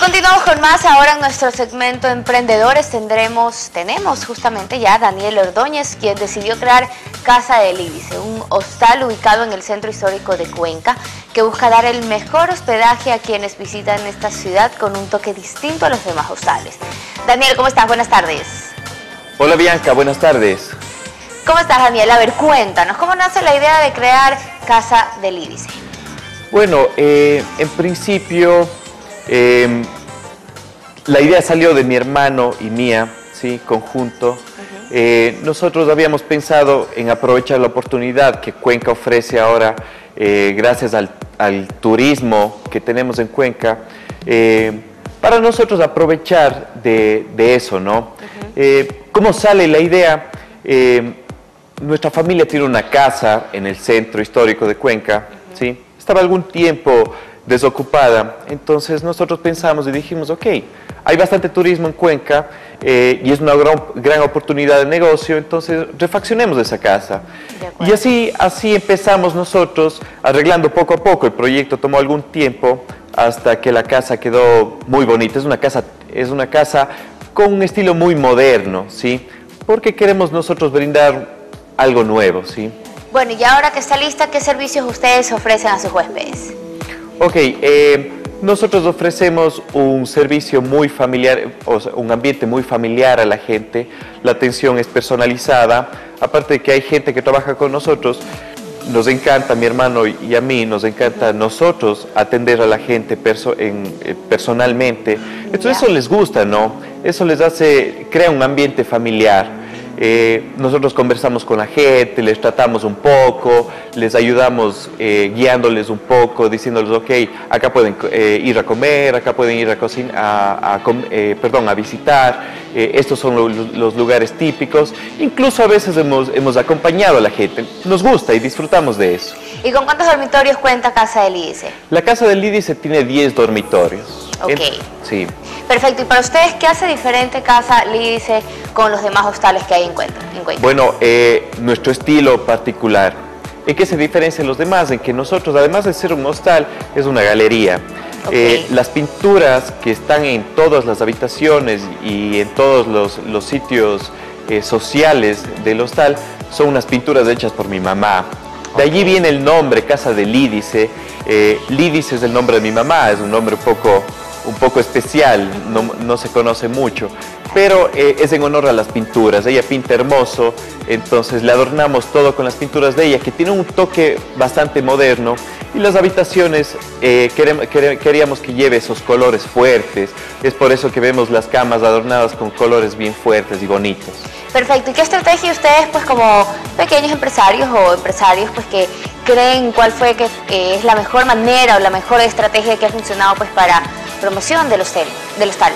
Continuamos con más. Ahora en nuestro segmento Emprendedores tendremos, tenemos justamente ya a Daniel Ordóñez, quien decidió crear Casa del Lídice, un hostal ubicado en el centro histórico de Cuenca, que busca dar el mejor hospedaje a quienes visitan esta ciudad con un toque distinto a los demás hostales. Daniel, ¿cómo estás? Buenas tardes. Hola Bianca, buenas tardes. ¿Cómo estás, Daniel? A ver, cuéntanos, ¿cómo nace la idea de crear Casa del Lídice? Bueno, eh, en principio Em, la idea salió de mi hermano y mía, ¿sí? conjunto. Eh, nosotros habíamos pensado en aprovechar la oportunidad que Cuenca ofrece ahora, eh, gracias al, turismo que tenemos en Cuenca, eh, para nosotros aprovechar de, eso, ¿no? ¿Cómo sale la idea? nuestra familia tiene una casa en el centro histórico de Cuenca, ¿sí? Estaba algún tiempo desocupada. Entonces nosotros pensamos y dijimos, ok, hay bastante turismo en Cuenca eh, y es una gran, gran, oportunidad de negocio, entonces refaccionemos esa casa. Y así, así empezamos nosotros arreglando poco a poco. El proyecto tomó algún tiempo hasta que la casa quedó muy bonita. Es una casa, es una casa con un estilo muy moderno, ¿sí? Porque queremos nosotros brindar algo nuevo, ¿sí? Bueno, y ahora que está lista, ¿qué servicios ustedes ofrecen a sus huéspedes? Ok, eh, nosotros ofrecemos un servicio muy familiar, o un ambiente muy familiar a la gente, la atención es personalizada, aparte de que hay gente que trabaja con nosotros, nos encanta, mi hermano y a mí, nos encanta nosotros atender a la gente eh, personalmente. Entonces eso les gusta, ¿no? Eso les hace, crea un ambiente familiar. Eh, nosotros conversamos con la gente, les tratamos un poco, les ayudamos eh, guiándoles un poco, diciéndoles, ok, acá pueden eh, ir a comer, acá pueden ir a, cocinar, a, perdón, a visitar, estos son los, lugares típicos. Incluso a veces hemos, hemos acompañado a la gente, nos gusta y disfrutamos de eso. ¿Y con cuántos dormitorios cuenta Casa del Lídice? La Casa del Lídice tiene 10 dormitorios. Ok. sí. Perfecto. ¿Y para ustedes qué hace diferente Casa Lídice con los demás hostales que hay en Cuenca? Bueno, eh, nuestro estilo particular. ¿En qué se diferencia de los demás? En que nosotros, además de ser un hostal, es una galería. Eh, las pinturas que están en todas las habitaciones y en todos los, sitios eh, sociales del hostal son unas pinturas hechas por mi mamá. De allí viene el nombre, Casa de Lídice. Lídice es el nombre de mi mamá, es un nombre un poco un poco especial, no, se conoce mucho, pero eh, es en honor a las pinturas. Ella pinta hermoso, entonces le adornamos todo con las pinturas de ella, que tiene un toque bastante moderno, y las habitaciones eh, queríamos que lleve esos colores fuertes, es por eso que vemos las camas adornadas con colores bien fuertes y bonitos. Perfecto, ¿y qué estrategia ustedes pues como pequeños empresarios o empresarios pues que creen cuál fue que es la mejor manera o la mejor estrategia que ha funcionado pues para promoción del hostal? Del hostal?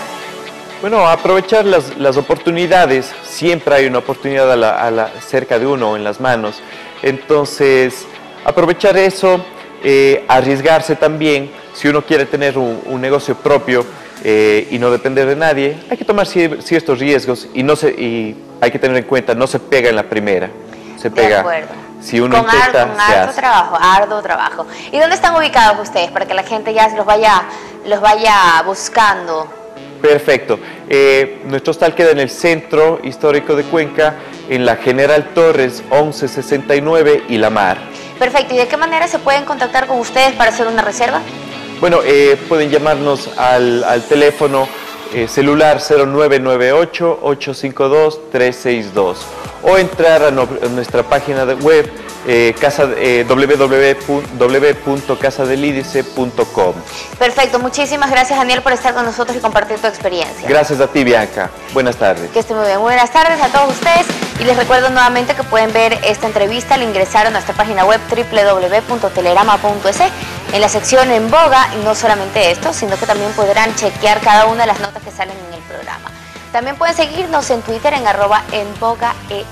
Bueno, aprovechar las, oportunidades, siempre hay una oportunidad a la, cerca de uno, en las manos. Entonces, aprovechar eso, eh, arriesgarse también, si uno quiere tener un, negocio propio eh, y no depender de nadie, hay que tomar ciertos riesgos y, no se, y hay que tener en cuenta, no se pega en la primera, se pega si uno con intenta, con arduo trabajo, arduo trabajo. ¿Y dónde están ubicados ustedes para que la gente ya los vaya, los vaya buscando? Perfecto. Eh, nuestro hostal queda en el centro histórico de Cuenca, en la General Torres 1169 y La Mar. Perfecto. ¿Y de qué manera se pueden contactar con ustedes para hacer una reserva? Bueno, eh, pueden llamarnos al, al teléfono eh, celular 0998-852-362 o entrar a, nuestra página de web eh, casa, eh, www.casadelidice.com. Perfecto, muchísimas gracias Daniel por estar con nosotros y compartir tu experiencia. Gracias a ti Bianca, buenas tardes. Que esté muy bien, buenas tardes a todos ustedes y les recuerdo nuevamente que pueden ver esta entrevista al ingresar a nuestra página web www.telerama.es en la sección en boga y no solamente esto, sino que también podrán chequear cada una de las notas que salen en el programa. También pueden seguirnos en Twitter en arroba en boga e